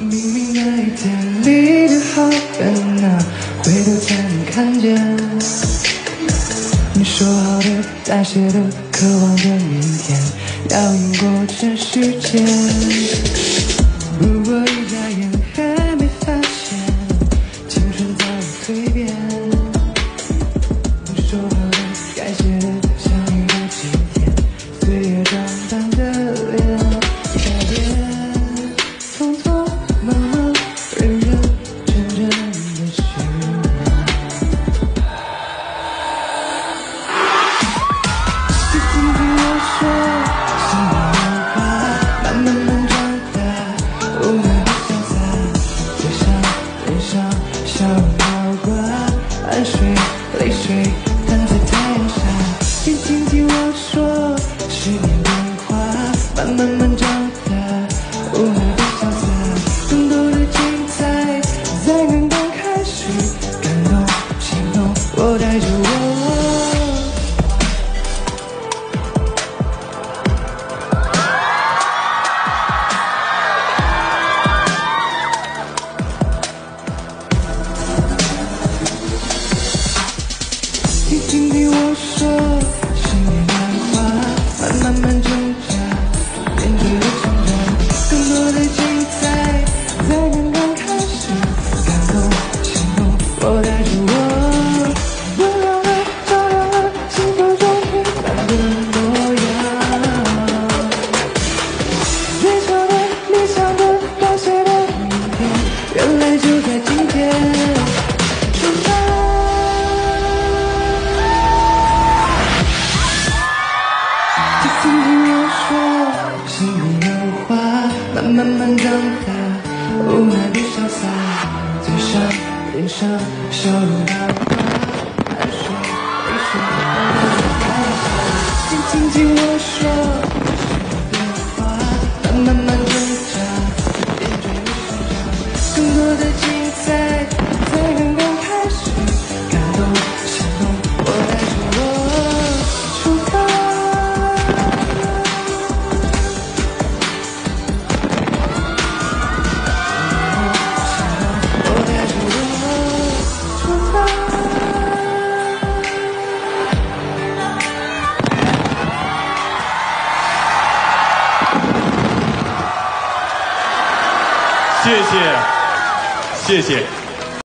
明明那一天离得好远呐，回头才能看见。你说好的、大写的、渴望的明天，要赢过全世界。说心里话慢慢长大无奈的。潇洒头上脸上笑容高挂汗水泪水躺在太阳下你听听我说十年变化慢慢慢慢长大，无奈的潇洒，嘴上脸上笑容大方，爱说会说话，听听听我说。谢谢谢谢。